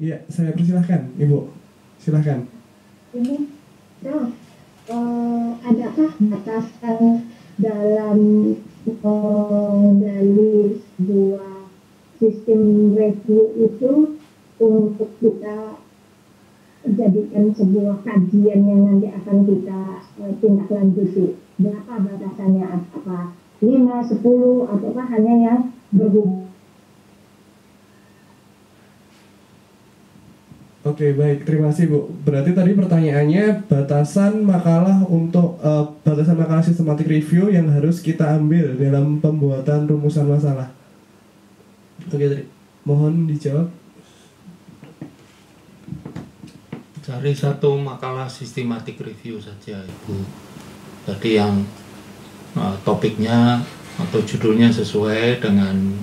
Iya, saya persilahkan, Ibu. Silahkan. Ini, nah, eh, adakah batasan dalam dari sebuah sistem review itu untuk kita jadikan sebuah kajian yang nanti akan kita uh, tindak lanjuti. Berapa batasannya? Apa 5, 10, ataukah hanya yang berhubung? Oke, baik. Terima kasih, Bu. Berarti tadi pertanyaannya batasan makalah untuk uh, batasan makalah sistematik review yang harus kita ambil dalam pembuatan rumusan masalah. Oke, tadi. Mohon dijawab. Cari satu makalah sistematik review saja, Ibu. Tadi yang uh, topiknya atau judulnya sesuai dengan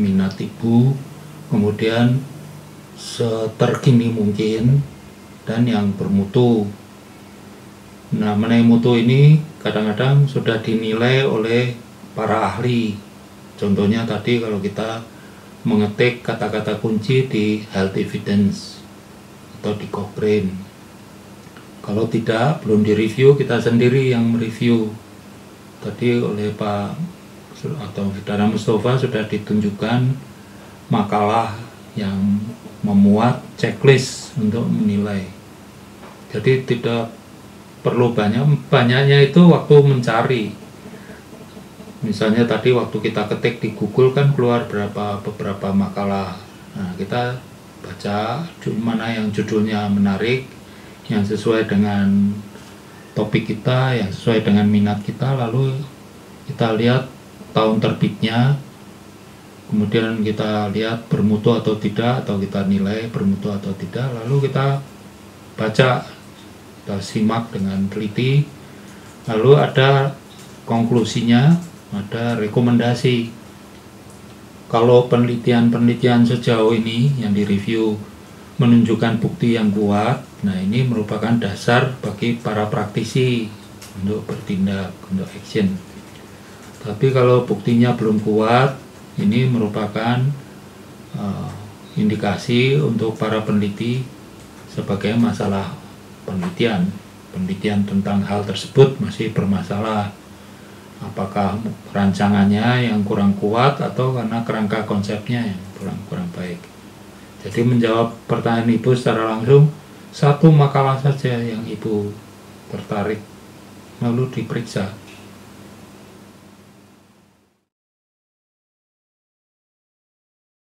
minat Ibu. Kemudian seterkini mungkin dan yang bermutu. Nah, mengenai mutu ini kadang-kadang sudah dinilai oleh para ahli. Contohnya tadi kalau kita mengetik kata-kata kunci di health evidence atau di Cochrane. Kalau tidak, belum direview, kita sendiri yang mereview. Tadi oleh Pak atau Saudara Mustafa sudah ditunjukkan makalah yang memuat checklist untuk menilai. Jadi tidak perlu banyak, banyaknya itu waktu mencari. Misalnya tadi waktu kita ketik di Google kan keluar berapa beberapa makalah. Nah, kita baca mana yang judulnya menarik, yang sesuai dengan topik kita, yang sesuai dengan minat kita, lalu kita lihat tahun terbitnya, kemudian kita lihat bermutu atau tidak atau kita nilai bermutu atau tidak lalu kita baca kita simak dengan teliti. Lalu ada konklusinya ada rekomendasi. Kalau penelitian-penelitian sejauh ini yang direview menunjukkan bukti yang kuat nah ini merupakan dasar bagi para praktisi untuk bertindak untuk action. Tapi kalau buktinya belum kuat ini merupakan uh, indikasi untuk para peneliti sebagai masalah penelitian. Penelitian tentang hal tersebut masih bermasalah. Apakah rancangannya yang kurang kuat atau karena kerangka konsepnya yang kurang kurang baik. Jadi menjawab pertanyaan Ibu secara langsung, satu makalah saja yang Ibu tertarik lalu diperiksa